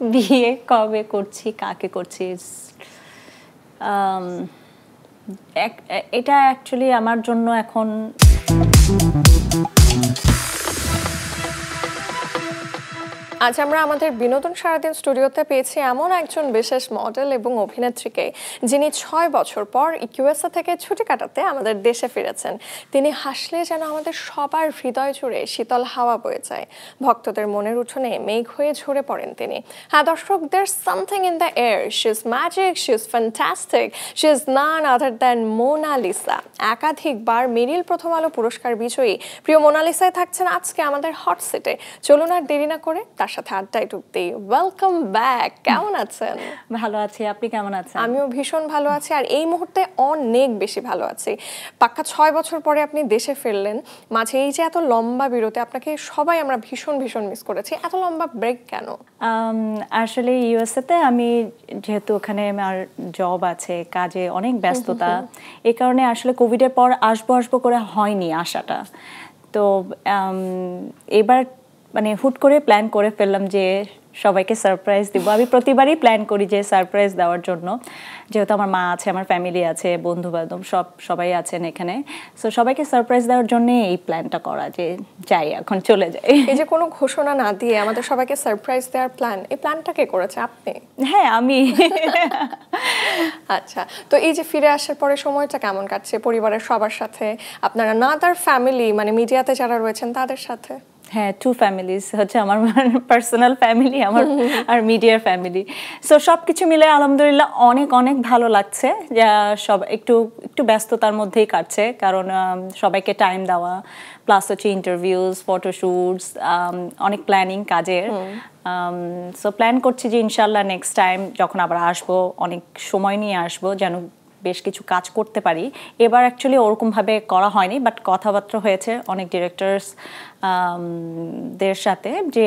বিয়ে কবে করছি কাকে করছি? এটা অ্যাকচুয়ালি আমার জন্য এখন আজ আমরা আমাদের বিনোদন সারাদিন স্টুডিওতে পেয়েছি এমন একজন বিশেষ মডেল এবং অভিনেত্রীকে, যিনি ছয় বছর পর ইউএসএ থেকে ছুটি কাটাতে আমাদের দেশে ফিরেছেন। তিনি হাসলে যেন আমাদের সবার হৃদয় জুড়ে শীতল হাওয়া বয়ে যায়। ভক্তদের মনের উঠোনে মেঘ হয়ে ঝরে পড়েন তিনি। হ্যাঁ দর্শক দের something in the air she is magic she is fantastic she is none other than Mona Lisa একাধিকবার মেরিল প্রথম আলো পুরস্কার বিজয়ী প্রিয় মোনালিসায় থাকছেন আজকে আমাদের হট সিটে। চলুন আর দেরি না করে তার সাথে আড্ডায় ঢুকতেই। ওয়েলকাম ব্যাক কেমন আছেন? ভালো আছি আপনি কেমন আছেন? আমিও ভীষণ ভালো আছি আর এই মুহূর্তে অনেক বেশি ভালো আছি। পাক্কা ছয় বছর পরে আপনি দেশে ফিরলেন মাঝে এই যে এত লম্বা বিরতি আপনাকে সবাই আমরা ভীষণ ভীষণ মিস করেছি। এত লম্বা ব্রেক কেন? আসলে ইউএসএতে আমি যেহেতু ওখানে আমার জব আছে কাজে অনেক ব্যস্ততা এই কারণে আসলে কোভিডের পর আসব আসব করে হয়নি আসাটা তো এবার মানে হুট করে প্ল্যান করে ফেললাম যে সবাইকে সারপ্রাইজ দিব। আমি প্রতিবারই প্ল্যান করি যে সারপ্রাইজ দেওয়ার জন্য। যেহেতু আমার মা আছে আমার ফ্যামিলি আছে বন্ধু বান্ধব সব সবাই আছেন এখানে। সো সবাইকে সারপ্রাইজ দেওয়ার জন্য এই প্ল্যানটা করা যে যাই এখন চলে যাই। এই যে কোনো ঘোষণা না দিয়ে আমাদের সবাইকে সারপ্রাইজ দেওয়ার প্ল্যান এই প্ল্যানটা কে করেছে? আপনি? হ্যাঁ আমি। আচ্ছা তো এই যে ফিরে আসার পরে সময়টা কেমন কাটছে পরিবারের সবার সাথে? আপনারা না তার ফ্যামিলি মানে মিডিয়াতে যারা রয়েছেন তাদের সাথে? হ্যাঁ টু ফ্যামিলিজ হচ্ছে আমার পার্সোনাল ফ্যামিলি আমার আর মিডিয়ার ফ্যামিলি সো সব কিছু মিলে আলহামদুলিল্লাহ অনেক অনেক ভালো লাগছে। যা সব একটু একটু ব্যস্ততার মধ্যেই কাটছে। কারণ সবাইকে টাইম দেওয়া প্লাস হচ্ছে ইন্টারভিউস ফটোশ্যুটস অনেক প্ল্যানিং কাজের। সো প্ল্যান করছি যে ইনশাল্লাহ নেক্সট টাইম যখন আবার আসব অনেক সময় নিয়ে আসব যেন বেশ কিছু কাজ করতে পারি। এবার অ্যাকচুয়ালি ওরকমভাবে করা হয়নি বাট কথাবার্তা হয়েছে অনেক ডিরেক্টরস দের সাথে যে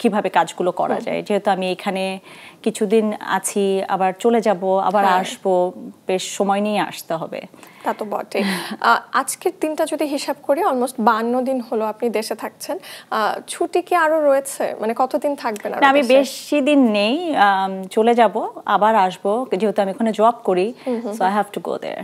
কীভাবে কাজগুলো করা যায়। যেহেতু আমি এখানে কিছুদিন আছি আবার চলে যাব আবার হ্যাঁ। আসব বেশ সময় নিয়ে আসতে হবে। তা তো বটে আজকের দিনটা যদি হিসাব করি অলমোস্ট বান্ন দিন হলো আপনি দেশে থাকছেন। ছুটি কি আরও রয়েছে? মানে কতদিন থাকবেন আমি বেশি দিন নেই। চলে যাব আবার আসব। যেহেতু আমি এখানে জব করি so I have to go there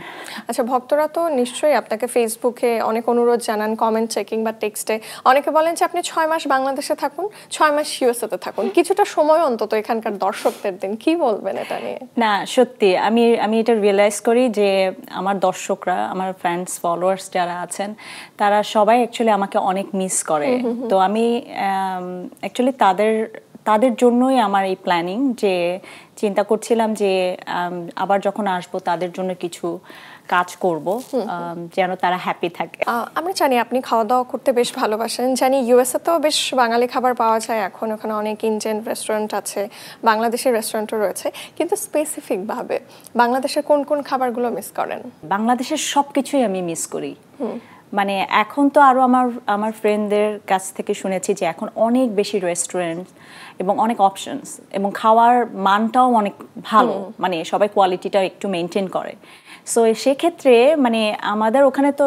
আচ্ছা ভক্তরা তো নিশ্চয়ই আপনাকে ফেসবুকে অনেক অনুরোধ জানান কমেন্ট চেকিং বা টেক্সটে অনেকে বলেন যে আপনি ছয় মাস বাংলাদেশে থাকুন ছয় মাস ইউএসএতে থাকুন। কিছুটা সময় অন্তত এখানকার দর্শকদের দিন কি বলবেন এটা নিয়ে? না সত্যি আমি আমি এটা রিয়েলাইজ করি যে আমার দর্শকরা আমার ফ্রেন্ডস ফলোয়ার্স যারা আছেন তারা সবাই অ্যাকচুয়ালি আমাকে অনেক মিস করে। তো আমি অ্যাকচুয়ালি তাদের তাদের জন্যই আমার এই প্ল্যানিং যে চিন্তা করছিলাম যে আবার যখন আসব তাদের জন্য কিছু কাজ করব যেন তারা হ্যাপি থাকে। আমি জানি আপনি খাওয়া দাওয়া করতে বেশ ভালোবাসেন। জানি ইউএসএ তো বেশ বাঙালি খাবার পাওয়া যায়। এখন ওখানে অনেক ইন্ডিয়ান রেস্টুরেন্ট আছে বাংলাদেশের রেস্টুরেন্টও রয়েছে। কিন্তু স্পেসিফিকভাবে বাংলাদেশের কোন কোন খাবারগুলো মিস করেন? বাংলাদেশের সব কিছুই আমি মিস করি। মানে এখন তো আরও আমার আমার ফ্রেন্ডদের কাছ থেকে শুনেছি যে এখন অনেক বেশি রেস্টুরেন্ট এবং অনেক অপশনস এবং খাওয়ার মানটাও অনেক ভালো। মানে সবাই কোয়ালিটিটা একটু মেনটেন করে। সো সেক্ষেত্রে মানে আমাদের ওখানে তো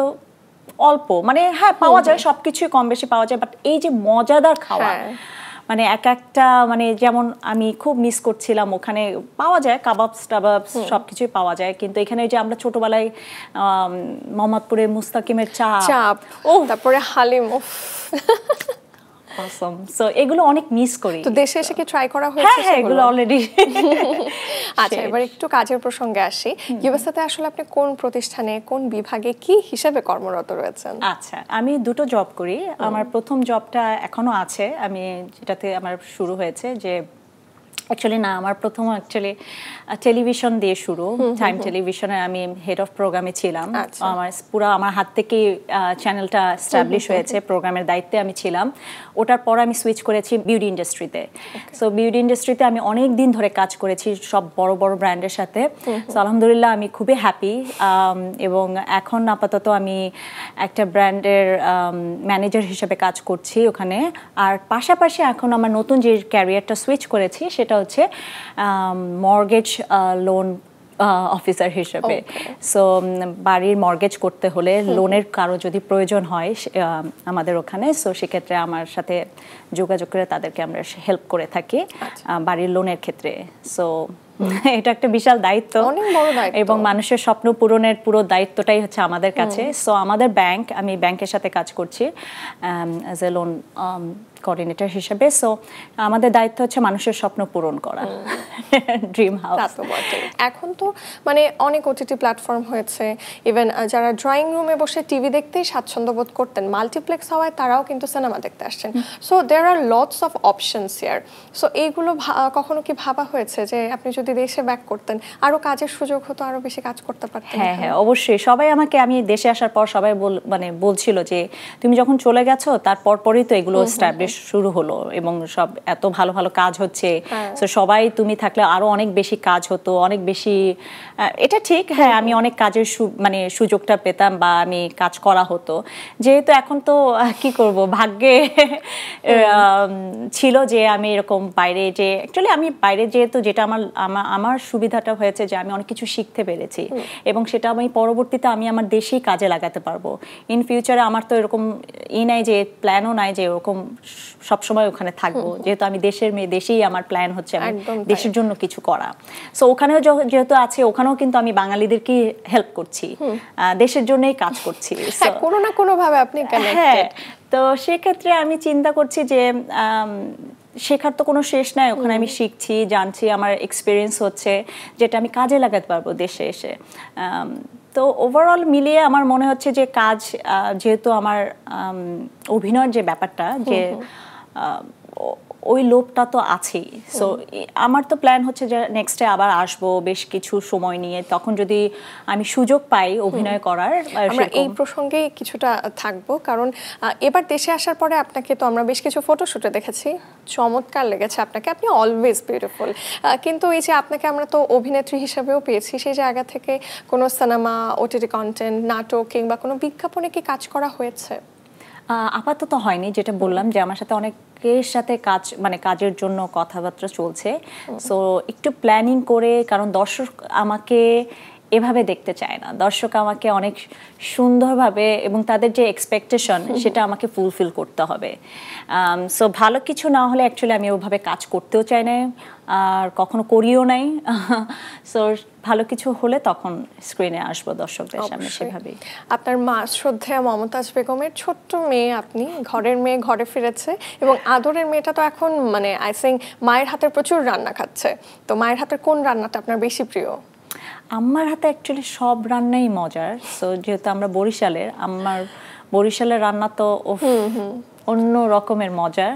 অল্প মানে হ্যাঁ পাওয়া যায় সব কিছুই কম বেশি পাওয়া যায় বাট এই যে মজাদার খাওয়া হ্যাঁ। মানে এক একটা মানে যেমন আমি খুব মিস করছিলাম ওখানে পাওয়া যায় কাবাবস টাবাবস সব কিছুই পাওয়া যায় কিন্তু এখানে যে আমরা ছোটবেলায় মোহাম্মদপুরে মুস্তাকিমের চা চাপ ও তারপরে হালিম অসম সো এগুলো অনেক মিস করি। তো দেশে এসে কি ট্রাই করা হয়েছে হ্যাঁ হ্যাঁ এগুলো অলরেডি আচ্ছা এবার একটু কাজের প্রসঙ্গে আসি। ইউএসএতে আসলে আপনি কোন প্রতিষ্ঠানে কোন বিভাগে কি হিসেবে কর্মরত রয়েছেন? আচ্ছা আমি দুটো জব করি। আমার প্রথম জবটা এখনও আছে। আমি যেটাতে আমার শুরু হয়েছে যে অ্যাকচুয়ালি না আমার প্রথম অ্যাকচুয়ালি টেলিভিশন দিয়ে শুরু টাইম টেলিভিশনে আমি হেড অফ প্রোগ্রামে ছিলাম। আচ্ছা। আমার পুরো আমার হাত থেকে চ্যানেলটা স্টাবলিশ হয়েছে প্রোগ্রামের দায়িত্বে আমি ছিলাম। ওটার পর আমি সুইচ করেছি বিউটি ইন্ডাস্ট্রিতে সো বিউটি ইন্ডাস্ট্রিতে আমি অনেক দিন ধরে কাজ করেছি সব বড় বড় ব্র্যান্ডের সাথে। সো আলহামদুলিল্লাহ আমি খুবই হ্যাপি এবং এখন আপাতত আমি একটা ব্র্যান্ডের ম্যানেজার হিসেবে কাজ করছি ওখানে। আর পাশাপাশি এখন আমার নতুন যে ক্যারিয়ারটা সুইচ করেছি সেটা হচ্ছে মর্গেজ লোন অফিসার হিসেবে। সো বাড়ির মর্গেজ করতে হলে লোনের কারও যদি প্রয়োজন হয় আমাদের ওখানে। সো সেক্ষেত্রে আমার সাথে যোগাযোগ করে তাদেরকে আমরা হেল্প করে থাকি আচ্ছা। বাড়ির লোনের ক্ষেত্রে। সো এটা একটা বিশাল দায়িত্ব। এবং মানুষের স্বপ্ন পূরণের পুরো দায়িত্বটাই হচ্ছে আমাদের কাছে। সো আমাদের ব্যাংক আমি ব্যাংকের সাথে কাজ করছি অ্যাজ এ লোন কোঅর্ডিনেটর হিসেবে। সো আমাদের দায়িত্ব হচ্ছে মানুষের স্বপ্ন পূরণ করা। ড্রিম হাউস এখন তো মানে অনেক ওটিটি প্ল্যাটফর্ম হয়েছে। ইভেন যারা ড্রয়িং রুমে বসে টিভি দেখতেই স্বাচ্ছন্দ্য বোধ করতেন মাল্টিপ্লেক্স হওয়ায় তারাও কিন্তু সিনেমা দেখতে আসছেন। So there are lots of options year so এইগুলো কখনো কি ভাবা হয়েছে যে আপনি যদি দেশে ব্যাক করতেন আরও কাজের সুযোগ হতো আরও বেশি কাজ করতে পারতেন হ্যাঁ হ্যাঁ অবশ্যই। সবাই আমাকে আমি দেশে আসার পর সবাই মানে বলছিল যে তুমি যখন চলে গেছো তারপর পরই তো এগুলো স্ট্যাবলিশ শুরু হলো এবং সব এত ভালো ভালো কাজ হচ্ছে। তো হ্যাঁ। সবাই তুমি থাকলে আরও অনেক বেশি কাজ হতো অনেক বেশি এটা ঠিক। হ্যাঁ আমি অনেক কাজের মানে সুযোগটা পেতাম বা আমি কাজ করা হতো। যেহেতু এখন তো কি করব? ভাগ্যে ছিল যে আমি এরকম বাইরে যে অ্যাকচুয়ালি আমি বাইরে যেহেতু যেটা আমার আমার সুবিধাটা হয়েছে যে আমি অনেক কিছু শিখতে পেরেছি। এবং সেটা আমি পরবর্তীতে আমি আমার দেশেই কাজে লাগাতে পারব। ইন ফিউচারে আমার তো এরকম ই নাই যে প্ল্যানও নাই যে এরকম সবসময় ওখানে থাকব। যেহেতু আমি দেশের মেয়ে দেশেই আমার প্ল্যান হচ্ছে আমি দেশের জন্য কিছু করা। সো ওখানেও যেহেতু আছে ওখানেও কিন্তু আমি বাঙালিদেরকে হেল্প করছি। দেশের জন্যই কাজ করছি। হ্যাঁ, কোনো না কোনো ভাবে আপনি হ্যাঁ তো সেক্ষেত্রে আমি চিন্তা করছি যে শেখার তো কোনো শেষ নাই। ওখানে আমি শিখছি জানছি আমার এক্সপিরিয়েন্স হচ্ছে যেটা আমি কাজে লাগাতে পারব দেশে এসে। তো ওভারঅল মিলিয়ে আমার মনে হচ্ছে যে কাজ যেহেতু আমার অভিনয়ের যে ব্যাপারটা যে ওই লোভটা তো আছেই। সো আমার তো প্ল্যান হচ্ছে যে নেক্সটে আবার আসব বেশ কিছু সময় নিয়ে। তখন যদি আমি সুযোগ পাই অভিনয় করার আমরা এই প্রসঙ্গে কিছুটা থাকব। কারণ এবার দেশে আসার পরে আপনাকে তো আমরা বেশ কিছু ফটোশুটে দেখেছি। চমৎকার লেগেছে আপনাকে। আপনি অলওয়েজ বিউটিফুল কিন্তু এই যে আপনাকে আমরা তো অভিনেত্রী হিসেবেও পেয়েছি সেই জায়গা থেকে কোনো সিনেমা ওটিটি কন্টেন্ট নাটক কিংবা কোনো বিজ্ঞাপনে কি কাজ করা হয়েছে? আপাতত হয়নি যেটা বললাম যে আমার সাথে অনেকের সাথে কাজ মানে কাজের জন্য কথাবার্তা চলছে। সো একটু প্ল্যানিং করে কারণ দর্শক আমাকে এভাবে দেখতে চায় না। দর্শক আমাকে অনেক সুন্দরভাবে এবং তাদের যে এক্সপেকটেশন সেটা আমাকে ফুলফিল করতে হবে। সো ভালো কিছু না হলে অ্যাকচুয়ালি আমি ওভাবে কাজ করতেও চাই না আর কখনো করিও নাই। সো ভালো কিছু হলে তখন স্ক্রিনে আসব দর্শকদের সামনে সেভাবে আপনার মা শ্রদ্ধা মমতাজ বেগমের ছোট্ট মেয়ে আপনি ঘরের মেয়ে ঘরে ফিরেছে এবং আদরের মেয়েটা তো এখন মানে আই থিঙ্ক মায়ের হাতের প্রচুর রান্না খাচ্ছে। তো মায়ের হাতের কোন রান্নাটা আপনার বেশি প্রিয়? আমার হাতে অ্যাকচুয়ালি সব রান্নাই মজার। সো যেহেতু আমরা বরিশালের আমার বরিশালের রান্না তো অন্য রকমের মজার।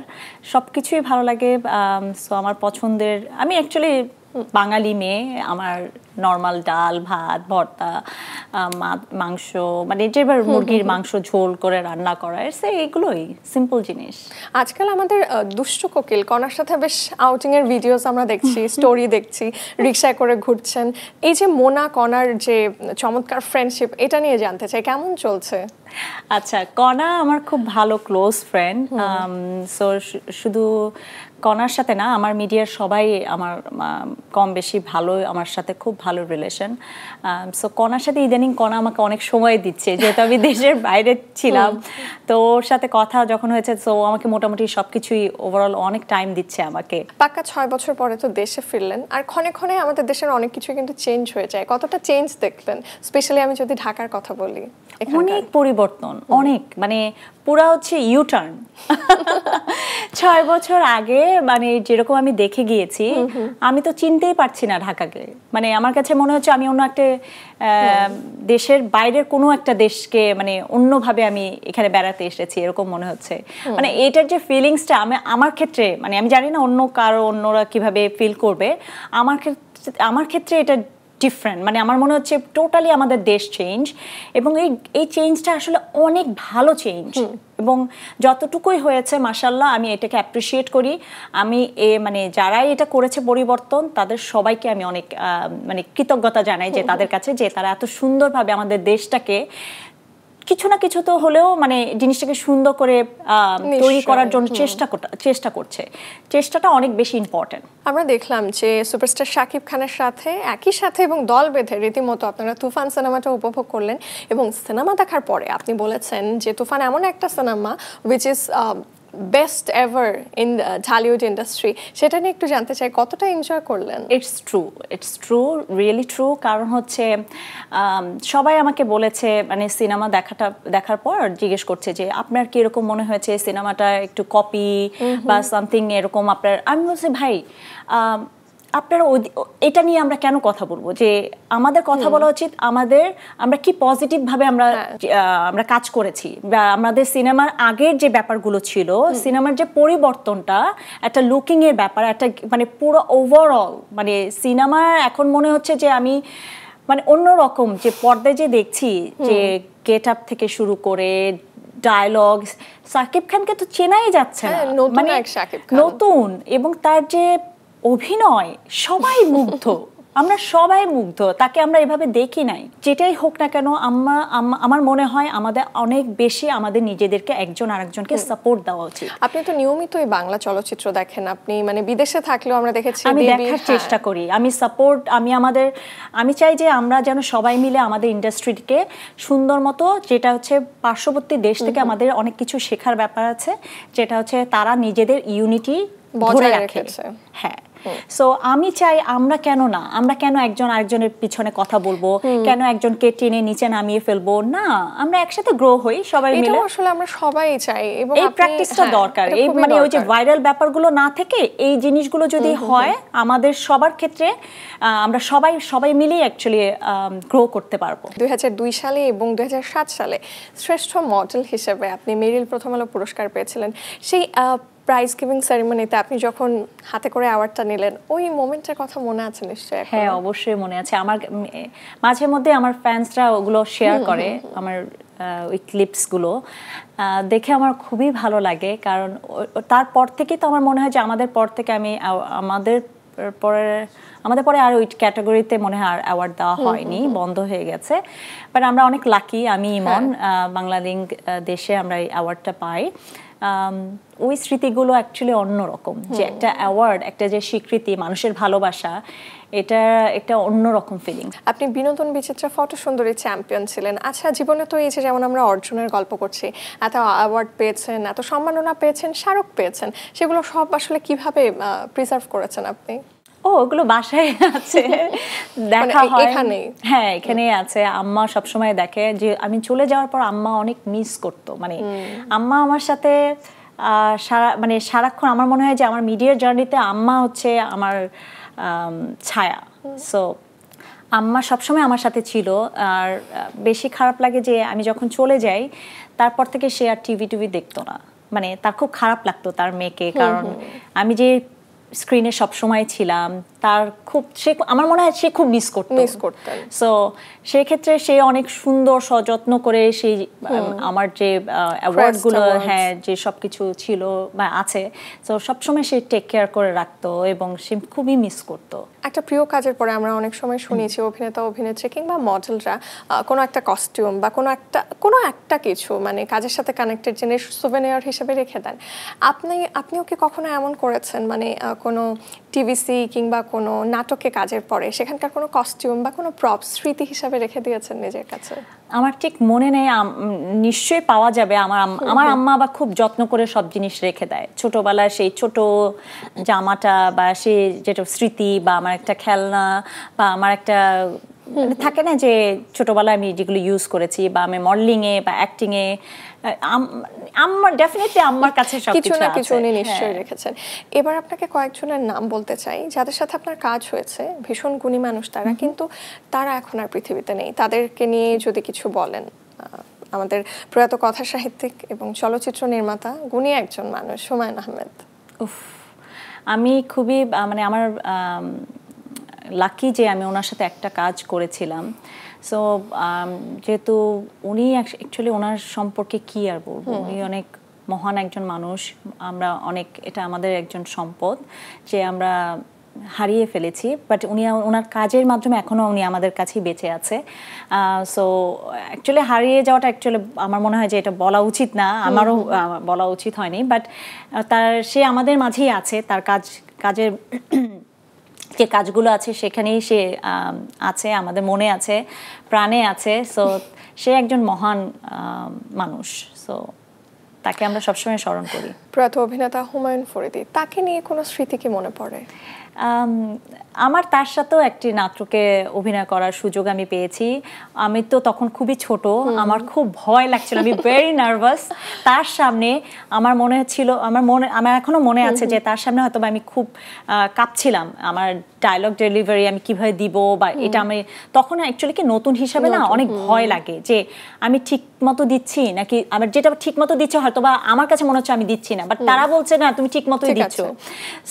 সব কিছুই ভালো লাগে সো আমার পছন্দের আমি অ্যাকচুয়ালি বাঙালি মেয়ে আমার নর্মাল ডাল ভাত ভর্তা মাংস মানে যেবার মুরগির মাংস ঝোল করে রান্না করা সে এগুলোই সিম্পল জিনিস। আজকাল আমাদের দুষ্ট কোকিল কনার সাথে বেশ আউটিং এর ভিডিওস আমরা দেখছি স্টোরি দেখছি রিক্সায় করে ঘুরছেন। এই যে মোনা কনার যে চমৎকার ফ্রেন্ডশিপ এটা নিয়ে জানতে চাই কেমন চলছে? আচ্ছা কনা আমার খুব ভালো ক্লোজ ফ্রেন্ড সো শুধু কনার সাথে না আমার মিডিয়ার সবাই আমার কম বেশি ভালো আমার সাথে খুব ভালো রিলেশন সো কনার সাথে ইদানিং কনা আমাকে অনেক সময় দিচ্ছে যেহেতু আমি দেশের বাইরে ছিলাম। তো ওর সাথে কথা যখন হয়েছে তো আমাকে মোটামুটি সব কিছুই ওভারঅল অনেক টাইম দিচ্ছে আমাকে। পাক্কা ছয় বছর পরে তো দেশে ফিরলেন আর ক্ষণে ক্ষণে আমাদের দেশের অনেক কিছু কিন্তু চেঞ্জ হয়ে যায়। কতটা চেঞ্জ দেখলেন? স্পেশালি আমি যদি ঢাকার কথা বলি অনেক পরিবর্তন অনেক। মানে পুরা হচ্ছে ইউটার্ন ছয় বছর আগে মানে যেরকম আমি দেখে গিয়েছি আমি তো চিনতেই পারছি না ঢাকাকে। মানে আমার কাছে মনে হচ্ছে আমি অন্য একটা দেশের বাইরের কোনো একটা দেশকে মানে অন্যভাবে আমি এখানে বেড়াতে এসেছি এরকম মনে হচ্ছে। মানে এটার যে ফিলিংসটা আমি আমার ক্ষেত্রে মানে আমি জানি না অন্য কারও অন্যরা কীভাবে ফিল করবে। আমার ক্ষেত্রে আমার ক্ষেত্রে এটা ডিফারেন্ট মানে আমার মনে হচ্ছে টোটালি আমাদের দেশ চেঞ্জ এবং এই এই চেঞ্জটা আসলে অনেক ভালো চেঞ্জ এবং যতটুকুই হয়েছে মাসাল্লাহ আমি এটাকে অ্যাপ্রিসিয়েট করি। আমি এ মানে যারাই এটা করেছে পরিবর্তন তাদের সবাইকে আমি অনেক মানে কৃতজ্ঞতা জানাই যে তাদের কাছে যে তারা এত সুন্দরভাবে আমাদের দেশটাকে কিছু না কিছু তো হলেও মানে জিনিসটাকে সুন্দর করে তৈরি করার জন্য চেষ্টা চেষ্টা করছে। চেষ্টাটা অনেক বেশি ইম্পর্টেন্ট আমরা দেখলাম যে সুপারস্টার শাকিব খানের সাথে একই সাথে এবং দল বেঁধে রীতিমতো আপনারা তুফান সিনেমাটা উপভোগ করলেন এবং সিনেমা দেখার পরে আপনি বলেছেন যে তুফান এমন একটা cinema which is best ever in Dhallywood industry সেটা নিয়ে একটু জানতে চাই কতটা এনজয় করলেন? It's true it's true really true কারণ হচ্ছে সবাই আমাকে বলেছে মানে সিনেমা দেখাটা দেখার পর জিজ্ঞেস করছে যে আপনার কি এরকম মনে হয়েছে সিনেমাটা একটু কপি বা সামথিং এরকম আপনার? আমি বলছি ভাই আপনারা এটা নিয়ে আমরা কেন কথা বলব? যে আমাদের কথা বলা উচিত আমাদের আমরা কি পজিটিভ ভাবে আমরা আহ, আমরা কাজ করেছি? বা আমাদের সিনেমার আগের যে ব্যাপারগুলো ছিল সিনেমার যে পরিবর্তনটা একটা লুকিং এর ব্যাপার একটা মানে পুরো ওভারঅল মানে সিনেমা এখন মনে হচ্ছে যে আমি মানে অন্য রকম যে পর্দায় যে দেখছি যে গেট আপ থেকে শুরু করে ডায়লগ সাকিব খানকে তো চেনাই যাচ্ছে না। হ্যাঁ, শাকিব খান। নতুন এবং তার যে অভিনয় সবাই মুগ্ধ। আমরা সবাই মুগ্ধ তাকে আমরা এভাবে দেখি নাই। যেটাই হোক না কেন আম্মা- আমার মনে হয় আমাদের অনেক বেশি আমাদের নিজেদেরকে একজন আরেকজনকে সাপোর্ট দেওয়া উচিত। আপনি তো নিয়মিতই বাংলা চলচ্চিত্র দেখেন আপনি মানে বিদেশে থাকলেও আমরা দেখেছি আমি দেখার হ্যাঁ। চেষ্টা করি আমি সাপোর্ট আমি আমাদের আমি চাই যে আমরা যেন সবাই মিলে আমাদের ইন্ডাস্ট্রিকে সুন্দর মতো যেটা হচ্ছে পার্শ্ববর্তী দেশ থেকে আমাদের অনেক কিছু শেখার ব্যাপার আছে যেটা হচ্ছে তারা নিজেদের ইউনিটি বজায় রাখে। রেখেছে। হ্যাঁ। সো আমি চাই আমরা কেন না? আমরা কেন একজন আরেকজনের পিছনে কথা বলব? কেন একজনকে টেনে নিচে নামিয়ে ফেলব? না আমরা একসাথে গ্রো হই সবাই মিলে। এটাও আসলে আমরা সবাই চাই এবং এই প্র্যাকটিসটা দরকার। এই মানে ওই যে ভাইরাল ব্যাপারগুলো না থেকে এই জিনিসগুলো যদি হয় আমাদের সবার ক্ষেত্রে আমরা সবাই সবাই মিলেই অ্যাকচুয়ালি গ্রো করতে পারব। দুই হাজার দুই সালে এবং দুই হাজার সাত সালে শ্রেষ্ঠ মডেল হিসেবে আপনি মেরিল প্রথম আলো পুরস্কার পেয়েছিলেন। সেই প্রাইজ গিভিং সেরিমনিতে আপনি যখন হাতে করে অ্যাওয়ার্ডটা নিলেন ওই মোমেন্টের কথা মনে আছে নিশ্চয়ই হ্যাঁ অবশ্যই মনে আছে। আমার মাঝে মধ্যে আমার ফ্যান্সরা ওগুলো শেয়ার করে আমার ওই ক্লিপসগুলো দেখে আমার খুবই ভালো লাগে কারণ তারপর থেকেই তো আমার মনে হয় যে আমাদের পর থেকে আমি আমাদের পরে আমাদের পরে আর ওই ক্যাটাগরিতে মনে হয় আর অ্যাওয়ার্ড দেওয়া হয়নি বন্ধ হয়ে গেছে। বাট আমরা অনেক লাকি আমি ইমন আহ, বাংলা লিঙ্ক আহ, দেশে আমরা এই অ্যাওয়ার্ডটা পাই। ওই স্মৃতিগুলো অ্যাকচুয়ালি অন্যরকম। যে একটা অ্যাওয়ার্ড একটা যে স্বীকৃতি মানুষের ভালোবাসা এটা একটা অন্যরকম ফিলিং আপনি বিনোদন বিচিত্রা ফটো সুন্দরী চ্যাম্পিয়ন ছিলেন। আচ্ছা জীবনে তো এই যে যেমন আমরা অর্জুনের গল্প করছি এত অ্যাওয়ার্ড পেয়েছেন এত সম্মাননা পেয়েছেন স্মারক পেয়েছেন সেগুলো সব আসলে কীভাবে প্রিজার্ভ করেছেন আপনি? ও ওগুলো বাসায় আছে দেখা এ- হয়? হ্যাঁ এখানেই আছে। আম্মা সবসময় দেখে যে আমি চলে যাওয়ার পর আম্মা অনেক মিস করতো। মানে আম্মা আমার সাথে সারা মানে সারাক্ষণ আমার মনে হয় যে আমার মিডিয়ার জার্নিতে আম্মা হচ্ছে আমার ছায়া। সো আম্মা সবসময় আমার সাথে ছিল। আর বেশি খারাপ লাগে যে আমি যখন চলে যাই তারপর থেকে সে আর টিভি টিভি দেখতো না। মানে তার খুব খারাপ লাগতো তার মেয়েকে। কারণ আমি যে স্ক্রিনে সবসময় ছিলাম। তার খুব সে আমার মনে হয় সে খুব মিস করতো। মিস করতেন। সো সেই ক্ষেত্রে সে অনেক সুন্দর সযত্ন করে সেই আমার যে অ্যাওয়ার্ডগুলো গুলো হ্যাঁ যে সব কিছু ছিল বা আছে তো সবসময় সে টেক কেয়ার করে রাখতো এবং সে খুবই মিস করতো। একটা প্রিয় কাজের পরে আমরা অনেক সময় শুনেছি, অভিনেতা, অভিনেত্রী কিংবা মডেলরা কোনো একটা কস্টিউম বা কোনো একটা কোনো একটা কিছু মানে কাজের সাথে কানেক্টেড জিনিস সুভেনিয়ার হিসেবে রেখে দেন। আপনি, আপনিও কি কখনো এমন করেছেন? মানে কোনো টিভিসি কিংবা কোনো নাটকে কাজের পরে সেখানকার কোনো কস্টিউম বা কোনো প্রপ স্মৃতি হিসাবে রেখে দিয়েছেন নিজের কাছে? আমার ঠিক মনে নেই আম- নিশ্চয়ই পাওয়া যাবে। আমার আম- আমার আম্মা আবার খুব যত্ন করে সব জিনিস রেখে দেয়। ছোটবেলায় সেই ছোট জামাটা বা সেই যেটা স্মৃতি বা আমার একটা খেলনা বা আমার একটা থাকে না যে ছোটবেলায় আমি যেগুলো ইউজ করেছি বা আমি মডেলিংয়ে বা অ্যাক্টিং এ আম্মার ডেফিনেটলি আম্মার কাছে সব কিছু না কিছু উনি নিশ্চয়ই হ্যাঁ। রেখেছেন। এবার আপনাকে কয়েকজনের নাম বলতে চাই যাদের সাথে আপনার কাজ হয়েছে ভীষণ গুণী মানুষ তারা কিন্তু তারা এখন আর পৃথিবীতে নেই। তাদেরকে নিয়ে যদি কিছু বলেন আমাদের প্রয়াত কথা সাহিত্যিক এবং চলচ্চিত্র নির্মাতা গুণী একজন মানুষ হুমায়ুন আহমেদ। উফ আমি খুবই মানে আমার লাকি যে আমি ওনার সাথে একটা কাজ করেছিলাম। সো যেহেতু উনি অ্যাকচুয়ালি ওনার সম্পর্কে কি আর বলব? উনি অনেক মহান একজন মানুষ। আমরা অনেক এটা আমাদের একজন সম্পদ যে আমরা হারিয়ে ফেলেছি। বাট উনি ওনার কাজের মাধ্যমে এখনও উনি আমাদের কাছেই বেঁচে আছে। সো অ্যাকচুয়ালি হারিয়ে যাওয়াটা অ্যাকচুয়ালি আমার মনে হয় যে এটা বলা উচিত না। আমারও বলা উচিত হয়নি। বাট তার সে আমাদের মাঝেই আছে। তার কাজ কাজের যে কাজগুলো আছে সেখানেই সে আছে, আমাদের মনে আছে, প্রাণে আছে। সো সে একজন মহান মানুষ। সো তাকে আমরা সবসময় স্মরণ করি। প্রয়াত অভিনেতা হুমায়ুন ফরিদি, তাকে নিয়ে কোনো স্মৃতি কি মনে পড়ে? আমার তার সাথেও একটি নাটকে অভিনয় করার সুযোগ আমি পেয়েছি। আমি তো তখন খুবই ছোট আমার খুব ভয় লাগছিল আমি ভেরি নার্ভাস তার সামনে আমার মনে ছিল আমার মনে আমার এখনও মনে আছে যে তার সামনে হয়তো আমি খুব কাঁপছিলাম। আমার ডায়লগ ডেলিভারি আমি কীভাবে দিব বা এটা আমি তখন অ্যাকচুয়ালি কি নতুন হিসাবে না অনেক ভয় লাগে যে আমি ঠিক মতো দিচ্ছি নাকি আমার যেটা ঠিক মতো দিচ্ছে হয়তো বা আমার কাছে মনে হচ্ছে আমি দিচ্ছি না বাট তারা বলছে না তুমি ঠিক মতোই দিচ্ছ।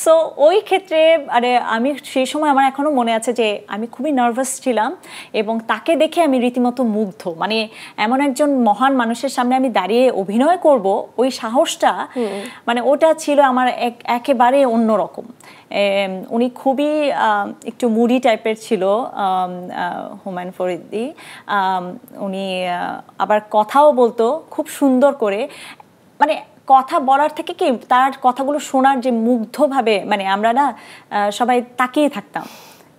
সো ওই ক্ষেত্রে আরে আমি সেই সময় আমার এখনও মনে আছে যে আমি খুবই নার্ভাস ছিলাম এবং তাকে দেখে আমি রীতিমতো মুগ্ধ। মানে এমন একজন মহান মানুষের সামনে আমি দাঁড়িয়ে অভিনয় করব ওই সাহসটা মানে ওটা ছিল আমার এক- একেবারে অন্যরকম। উনি খুবই একটু মুডি টাইপের ছিল হুমায়ুন ফরিদি। উনি আবার কথাও বলতো খুব সুন্দর করে। মানে কথা বলার থেকে কি তার কথাগুলো শোনার যে মুগ্ধভাবে মানে আমরা না সবাই তাকিয়ে থাকতাম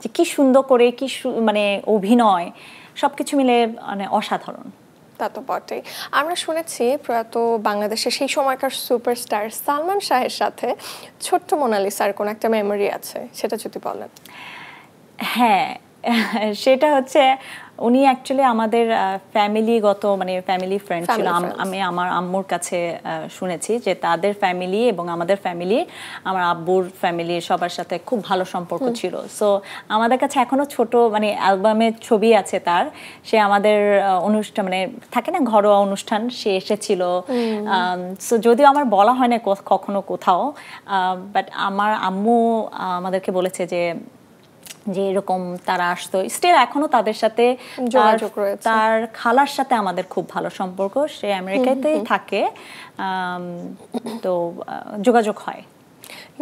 যে কি সুন্দর করে কি মানে অভিনয় সব কিছু মিলে মানে অসাধারণ। তা তো বটেই। আমরা শুনেছি প্রয়াত বাংলাদেশের সেই সময়কার সুপারস্টার সালমান শাহের সাথে ছোট্ট মোনালিসার কোনো একটা মেমোরি আছে সেটা যদি বলেন। হ্যাঁ সেটা হচ্ছে উনি অ্যাকচুয়ালি আমাদের ফ্যামিলিগত মানে ফ্যামিলি ফ্রেন্ড ছিল। আম- আমার আম্মুর কাছে শুনেছি যে তাদের ফ্যামিলি এবং আমাদের ফ্যামিলি আমার আব্বুর ফ্যামিলি সবার সাথে খুব ভালো সম্পর্ক ছিল। সো আমাদের কাছে এখনও ছোট মানে অ্যালবামের ছবি আছে তার। সে আমাদের অনুষ্ঠান মানে থাকে না ঘরোয়া অনুষ্ঠান সে এসেছিল। সো যদিও আমার বলা হয় না কখনো কোথাও বাট আমার আম্মু আমাদেরকে বলেছে যে যে এরকম তারা আসতো। স্টিল এখনও তাদের সাথে তার- যোগাযোগ রয়েছে। তার খালার সাথে আমাদের খুব ভালো সম্পর্ক। সে আমেরিকাতেই থাকে। তো যোগাযোগ হয়।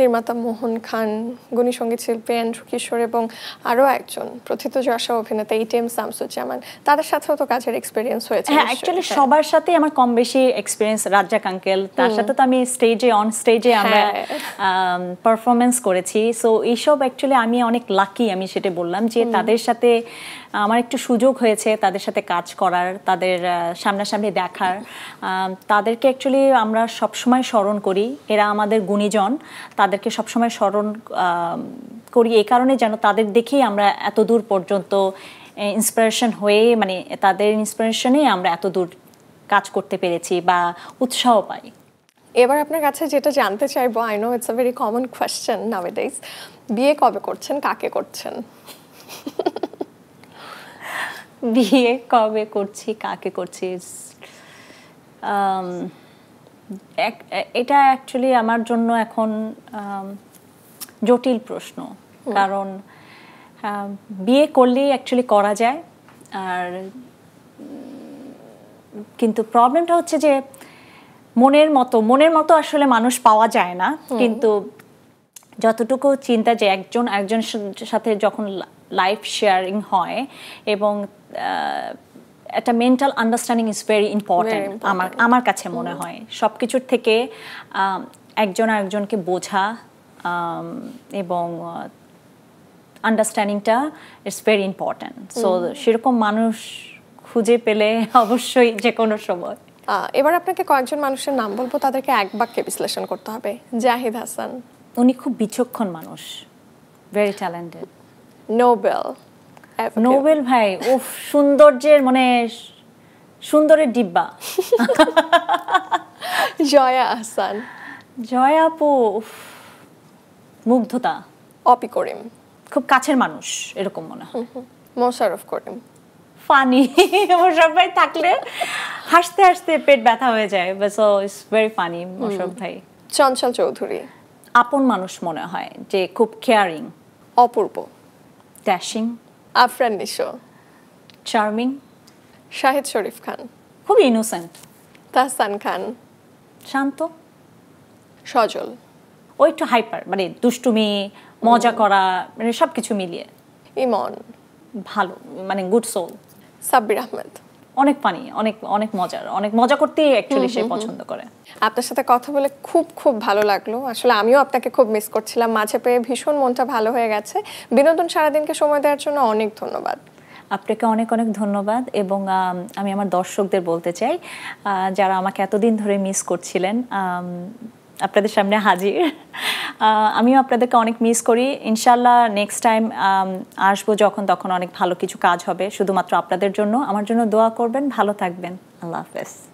নির্মাতা মোহন খান গুণী সংগীত শিল্পী এন্ড্রু কিশোর এবং আরও একজন প্রথিত যশা অভিনেতা ইটিএম শামসুজ্জামান। তাদের সাথেও তো কাজের এক্সপিরিয়েন্স হয়েছে হ্যাঁ অ্যাকচুয়ালি হ্যাঁ। সবার সাথে আমার কম বেশি এক্সপিরিয়েন্স রাজ্জাক আঙ্কেল তার সাথে তো আমি স্টেজে অন স্টেজে আমরা পারফরমেন্স করেছি। সো এইসব অ্যাকচুয়ালি আমি অনেক লাকি আমি সেটা বললাম যে তাদের সাথে আমার একটু সুযোগ হয়েছে তাদের সাথে কাজ করার তাদের সামনাসামনি দেখার। তাদেরকে অ্যাকচুয়ালি আমরা সবসময় স্মরণ করি। এরা আমাদের গুণীজন। তাদেরকে সবসময় স্মরণ করি। এই কারণে যেন তাদের দেখেই আমরা এত দূর পর্যন্ত ইন্সপিরেশন হয়ে মানে তাদের ইন্সপিরেশনে আমরা এত দূর কাজ করতে পেরেছি বা উৎসাহ পাই। এবার আপনার কাছে যেটা জানতে চাইব I know it's a very common question nowadays বিয়ে কবে করছেন কাকে করছেন? বিয়ে কবে করছি কাকে করছি? এটা অ্যাকচুয়ালি আমার জন্য এখন জটিল প্রশ্ন। কারণ বিয়ে করলেই অ্যাকচুয়ালি করা যায়। আর কিন্তু প্রবলেমটা হচ্ছে যে মনের মতো মনের মতো আসলে মানুষ পাওয়া যায় না। কিন্তু যতটুকু চিন্তা যে একজন একজনের সাথে যখন লাইফ শেয়ারিং হয় এবং একটা mental understanding is very important আমার আমার কাছে মনে হয়। সব কিছুর থেকে একজন আরেকজনকে বোঝা এবং আন্ডারস্ট্যান্ডিংটা ইটস ভেরি ইম্পর্ট্যান্ট সো সেরকম মানুষ খুঁজে পেলে অবশ্যই যে কোনো সময় এবার আপনাকে কয়েকজন মানুষের নাম বলব তাদেরকে এক বাক্যে বিশ্লেষণ করতে হবে। জাহিদ হাসান। উনি খুব বিচক্ষণ মানুষ ভেরি ট্যালেন্টেড নোবেল। নোবেল ভাই উফ সৌন্দর্যের মানে সুন্দরের ডিব্বা। জয়া আহসান। জয়া আপু মুগ্ধতা। অপি করিম। খুব কাছের মানুষ এরকম মনে হয়। মোশারফ করিম। ফানি মোশারফ ভাই থাকলে হাসতে হাসতে পেট ব্যথা হয়ে যায় so it's very funny Mosharraf ভাই। চঞ্চল চৌধুরী। আপন মানুষ মনে হয় যে খুব caring Apurba. Dashing Afran Nisho. Charming Shahid Sharif Khan. খুব ইনোসেন্ট তাহসান খান। শান্ত। সজল। ও একটু হাইপার মানে দুষ্টুমি মজা করা মানে সব কিছু মিলিয়ে। ইমন। ভালো মানে গুড সোল সাব্বির আহমেদ। অনেক পানি অনেক অনেক মজার অনেক মজা করতেই অ্যাকচুয়ালি সে পছন্দ করে। আপনার সাথে কথা বলে খুব খুব ভালো লাগল। আসলে আমিও আপনাকে খুব মিস করছিলাম মাঝে পেয়ে ভীষণ মনটা ভালো হয়ে গেছে। বিনোদন সারাদিনকে সময় দেওয়ার জন্য অনেক ধন্যবাদ। আপনাকে অনেক অনেক ধন্যবাদ এবং আম, আমি আমার দর্শকদের বলতে চাই আহ, যারা আমাকে এতদিন ধরে মিস করছিলেন আপনাদের সামনে হাজির। আমিও আপনাদেরকে অনেক মিস করি। ইনশাল্লাহ নেক্সট টাইম আসব যখন, তখন অনেক ভালো কিছু কাজ হবে। শুধুমাত্র আপনাদের জন্য। আমার জন্য দোয়া করবেন। ভালো থাকবেন। আল্লাহ হাফেজ।